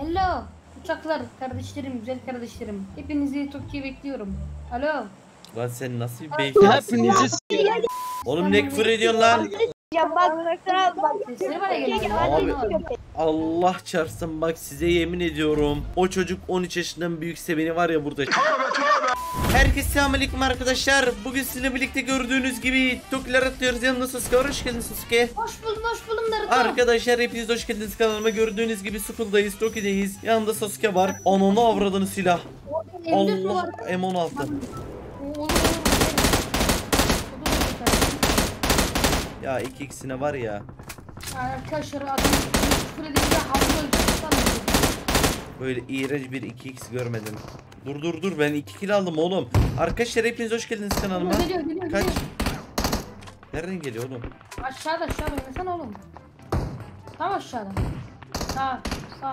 hello. Uçaklar, kardeşlerim, güzel kardeşlerim. Hepinizi Tokyo'ya bekliyorum. Alo. Lan sen nasıl bir beyefendisin ya? Oğlum ne küfür ediyorsun lan? Ya bak bak. Sesleri bana geliyor. Abi. Abi. Allah çarpsın bak size yemin ediyorum. O çocuk 13 yaşından büyükse beni var ya burada. Herkese selamünaleyküm arkadaşlar. Bugün sizinle birlikte gördüğünüz gibi Tokiler atıyoruz. Yanımda Sasuke var. Hoş geldin Sasuke. Hoş buldum, hoş buldum Naruto. Arkadaşlar hepiniz hoş geldiniz kanalıma. Gördüğünüz gibi Skull'dayız, Toki'deyiz. Yanımda Sasuke var. Ananı avradını silah. Allah M16. Olur, olur, olur. Ya iki ikisine var ya. Arkadaşlar adam küfür edince havlu sanırım. Böyle iğrenç bir 2x görmedim. Dur dur dur ben 2 kill aldım oğlum. Arkadaşlar hepiniz hoş geldiniz kanalıma. Geliyor, geliyor, Kaç? geliyor. Nereden geliyor oğlum? Aşağıda, aşağıda oynasana oğlum. Tam aşağıda. Sağ, sağ.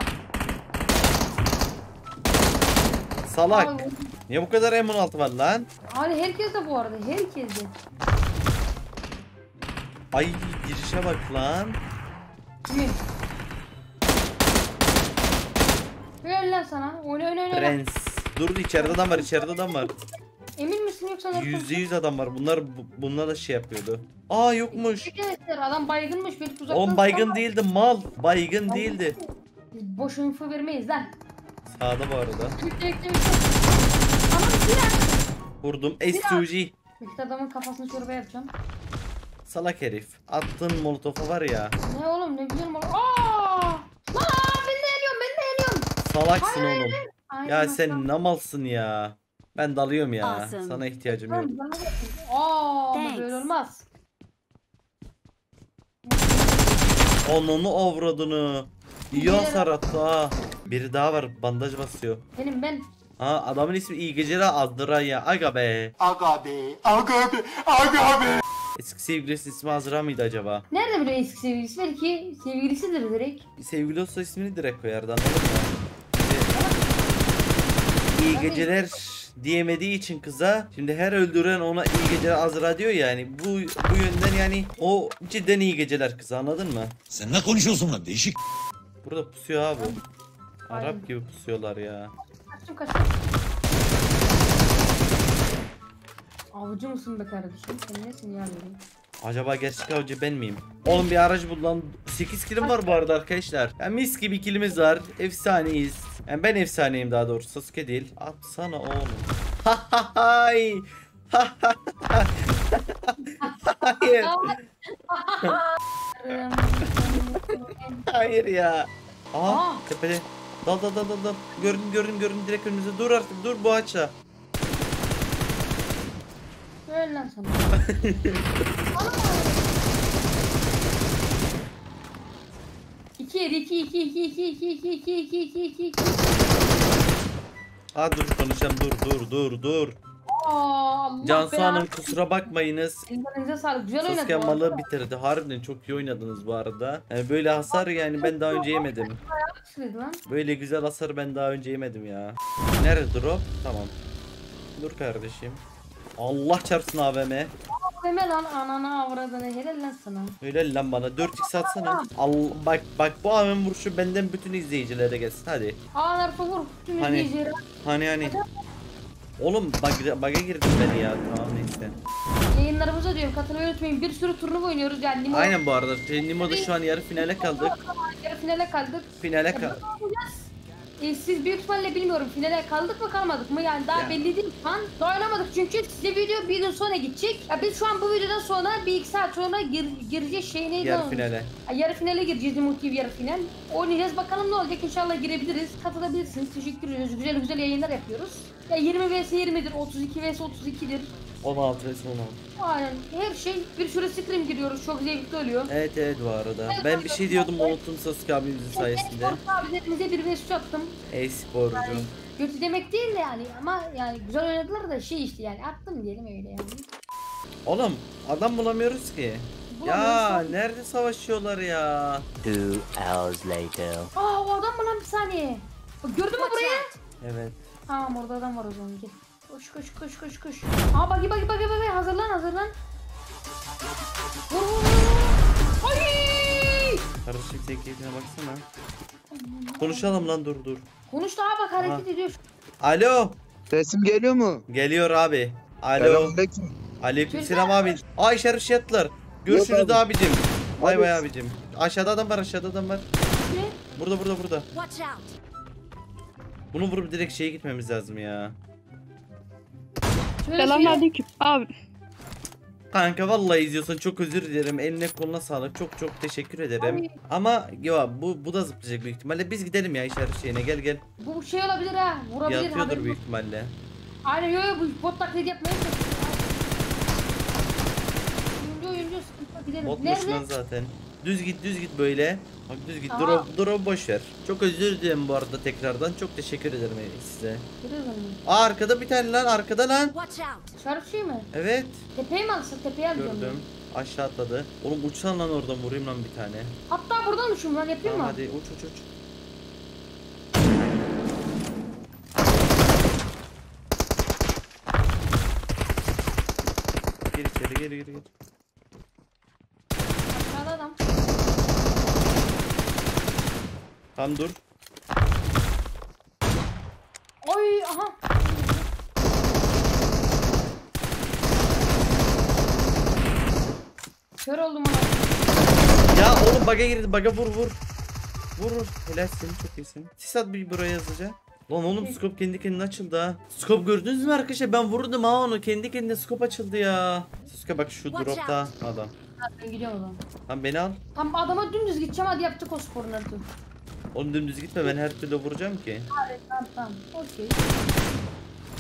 Salak. Abi, Niye bu kadar M16 var lan? Abi herkes de bu arada, herkes de. Ay girişe bak lan. Kimin? Ver lan sana. Oyna oyna oyna. Prens. Dur içeride adam var içeride adam var. Emin misin yoksa Naruto? Yüzde yüz adam var. Bunlar bu- bunlar da şey yapıyordu. Aa yokmuş. Arkadaşlar adam baygınmış bir tuzaktan. Oğlum baygın değildi mal. Baygın değildi. Biz boş info vermeyiz lan. Sağda bu arada. Bekle bekle bekle. Aman silah. Vurdum. SUG. İşte adamın kafasını çorba yapacağım. Salak herif. Attığın molotofa var ya. Ne oğlum ne biliyorum oğlum. Aaa! Lan ben de yanıyorum ben de yanıyorum. Salaksın oğlum. Aynen Ya sen ne malsın ya. Ben dalıyorum ya. Awesome. Sana ihtiyacım yok. Aa böyle olmaz. Onunu avradını. İyi hasar attı ha. Biri daha var bandaj basıyor. Benim ben. Ha adamın ismi iyi geceler Azdıra ya. Aga be. Aga be, aga be, aga be. Eski sevgilisi ismi Azra mıydı acaba? Nerede biliyor eski sevgilisi? Belki sevgilisidir direkt. Sevgili olsa ismini direkt koyardı anladın mı? İyi geceler diyemediği için kıza şimdi her öldüren ona iyi geceler Azra diyor yani bu bu yönden yani o cidden iyi geceler kıza anladın mı? Sen ne konuşuyorsun lan değişik. Burada pusuyor abi. Arap gibi pusuyorlar ya. Kaçtım kaçtım. Avcı mısın be kardeşim? Sen nesin ya böyle? Acaba gerçek avcı ben miyim? Oğlum bir araç bul lan. 8 kilim var bu arada arkadaşlar. Yani mis gibi kilimiz var. Efsaneyiz. Yani ben efsaneyim daha doğrusu. Sasuke değil. Atsana oğlum. Ha ha hay. Ha ha ha. Hayır. Hayır ya. Aa, Aa. tepede. Dal dal dal dal dal. Gördüm gördüm gördüm direkt önümüzde. Dur artık dur bu ağaçla. Öl lan sana. yer. 2 2 2 2 2 2 2 2 2 2 2 Hadi dur konuşalım dur dur dur dur. Allah Cansu belanı. Hanım kusura bakmayınız. Ellerinize malı bitirdi. Harbiden çok iyi oynadınız bu arada. Yani böyle hasar yani ben daha önce yemedim. Böyle güzel hasar ben daha önce yemedim ya. Nerede drop? Tamam. Dur kardeşim. Allah çarpsın AVM. Deme lan anana avradını helal lan sana. Öyle lan bana 4x atsana. Al bak bak bu AVM vuruşu benden bütün izleyicilere gelsin hadi. Aa Naruto vur. Tüm Hani? izleyicileri. Hani hani. Oğlum bug, bug'a girdim ben ya. Tamam neyse. Yayınlarımıza diyorum katılmayı unutmayın. Bir sürü turnuva oynuyoruz yani. Limon Aynen bu arada. Nimo'da şu an yarı finale kaldık. Yarı finale kaldık. Finale kal. E, siz büyük ihtimalle bilmiyorum finale kaldık mı kalmadık mı yani daha Ya. belli değil şu an. Dayanamadık çünkü size video bir gün sonra gidecek. Ya biz şu an bu videodan sonra bir iki saat sonra gir, gireceğiz şey neydi Yarı onun? finale. Ya, Yarı finale gireceğiz TV yarı final. Oynayacağız bakalım ne olacak inşallah girebiliriz. Katılabilirsiniz. Teşekkür ediyoruz. Güzel güzel yayınlar yapıyoruz. Ya 20 vs 20'dir, 32 vs 32'dir. 16 resim 16. Aynen her şey bir sürü scrim giriyoruz. Çok zevkli oluyor. Evet evet bu arada. Ben bir şey diyordum unuttum Sasuke abimizin sayesinde. Spor abilerimize bir vs attım. E-sporcu. Kötü demek değil de yani ama yani güzel oynadılar da şey işte yani attım diyelim öyle yani. Oğlum adam bulamıyoruz ki. Ya Bulamıyoruz. nerede savaşıyorlar ya? Two hours later. Aa o adam mı lan bir saniye? Gördün mü burayı? Evet. Tamam orada adam var o zaman gel. Koş koş koş koş koş. Aa bagi bagi bagi bagi hazırlan hazırlan. Vur vur vur. Ay! Kardeşim sen keyfine baksana. Konuşalım lan dur dur. Konuş daha bak hareket Ha. ediyor. Alo. Sesim geliyor mu? Geliyor abi. Alo. Selamünaleyküm. Aleykümselam abi. Ay şerif yattılar. Görüşürüz abi. abicim. Bay bay abicim. Aşağıda adam var aşağıda adam var. Ne? Burada burada burada. Bunu vurup direkt şeye gitmemiz lazım ya. Şöyle Selamünaleyküm abi. Kanka vallahi izliyorsan çok özür dilerim. Eline koluna sağlık. Çok çok teşekkür ederim. Abi. Ama ya bu bu da zıplayacak büyük ihtimalle. Biz gidelim ya işaret şeyine. Gel gel. Bu şey olabilir ha. Vurabilir Yatıyordur büyük ihtimalle. Aynen yo yo bu bot taklidi yapmaya çalışıyor. Oyuncu oyuncu sıkıntı yok, gidelim. Botmuş Nerede? lan zaten. Düz git düz git böyle. Bak düz git. Tamam. Drop drop boş ver. Çok özür dilerim bu arada tekrardan. Çok teşekkür ederim size. Görüyoruz onu. Aa arkada bir tane lan arkada lan. Watch out! Şarkı şey mi? Evet. Tepeyi mi alsak? Tepeyi alacağım. Gördüm. Aşağı atladı. Oğlum uçsan lan oradan vurayım lan bir tane. Hatta buradan uçum lan yapayım Tamam mı? hadi uç uç uç. Gir içeri gir gir gir. Aşağıda adam. Tam dur. Oy aha. Kör oldum ona. Ya oğlum baga girdi baga vur vur. Vur vur. Helal seni çok iyisin. Sis at bir buraya hızlıca. Lan oğlum scope kendi kendine açıldı ha. Scope gördünüz mü arkadaşlar? Ben vurdum ha onu. Kendi kendine scope açıldı ya. Sasuke bak şu dropta adam. Ben gidiyorum zaman. Lan beni al. Tam adama dümdüz gideceğim hadi yaptık o sporunu artık. Oğlum dümdüz gitme ben her türlü vuracağım ki. Hadi tamam tamam. Okey.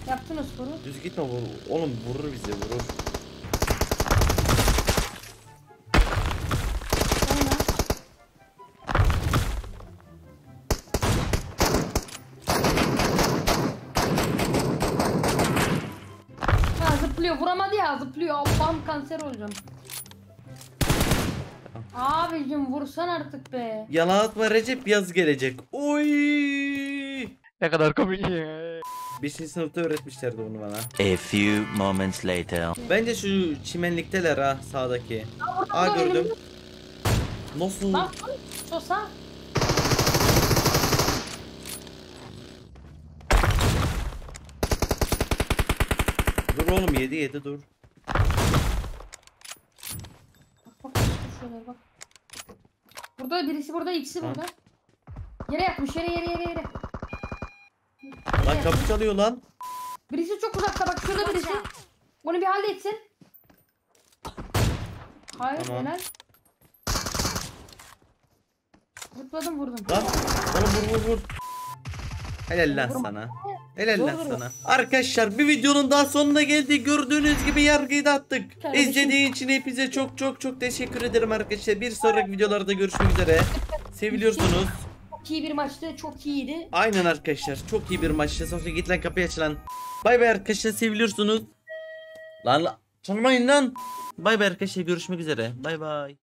Yaptın o sporu. Düz gitme vur. Oğlum vurur bizi vurur. Ha zıplıyor vuramadı ya zıplıyor Allah'ım kanser olacağım. Abicim vursan artık be. Yalan atma Recep yaz gelecek. Oy! Ne kadar komik ya. 5. sınıfta öğretmişlerdi bunu bana. A few moments later. Bence şu çimenlikteler ha sağdaki. Aa gördüm. Nasıl? Bak sosa. Dur oğlum 7 7 dur. Bak şöyle bak. Burada birisi burada ikisi Ha. burada. Yere yatmış yere yere yere yere. Yere Lan yatmış. kapı çalıyor lan. Birisi çok uzakta bak şurada birisi. Onu bir halletsin. Hayır Tamam. helal. Zıpladım vurdum. Lan oğlum vur vur vur. Helal lan sana. Helal lan Doğru. sana. Arkadaşlar bir videonun daha sonuna geldik. Gördüğünüz gibi yargıyı da attık. Kardeşim. İzlediğin için hepinize çok çok çok teşekkür ederim arkadaşlar. Bir sonraki videolarda görüşmek üzere. Seviliyorsunuz. Çok iyi bir maçtı. Çok iyiydi. Aynen arkadaşlar. Çok iyi bir maçtı. Sonra git lan kapıyı aç lan. Bay bay arkadaşlar seviliyorsunuz. Lan lan. Çalmayın lan. Bay bay arkadaşlar görüşmek üzere. Bay bay.